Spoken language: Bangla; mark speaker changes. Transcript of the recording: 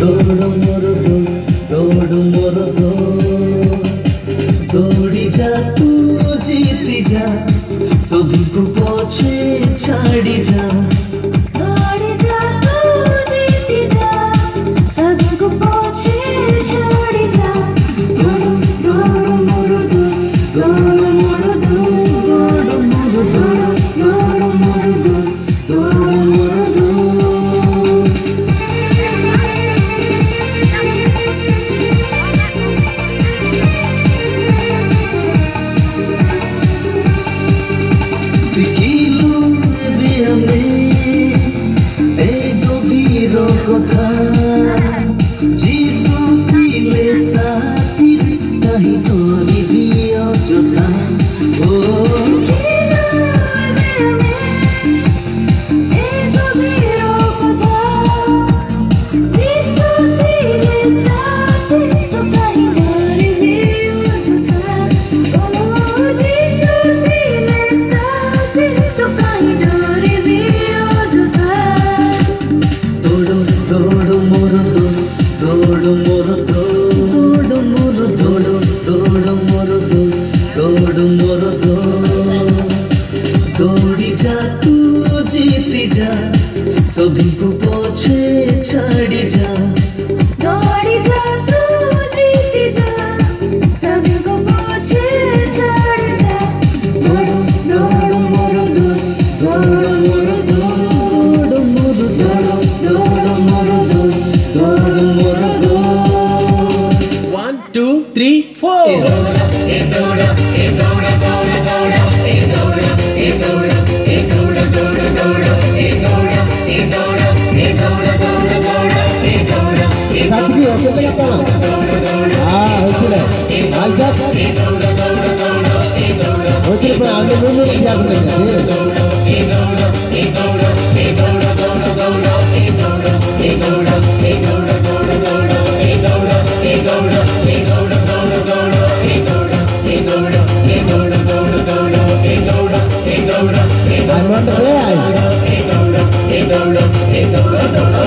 Speaker 1: দৌড়ো মোর দৌড়ো মোর দৌড়ি যা তু জিতি যা সবকু পছে ছাড়ি যা 如何谈？తోడు మొరు తోడు మొరు తోడు తోడు మొరు తోడు మొరు দৌড়ি যা তু জিতি যা সভিকু পছে ছাড়ি যা
Speaker 2: four.
Speaker 3: সাথী অসুবিধা কেন হ্যাঁ হয়েছিল আজ যা হয়েছিল প্রায় আমি বলবো কি আসলে দৌড় দৌড় দৌড় দৌড় দৌড় দৌড় ¡Gracias!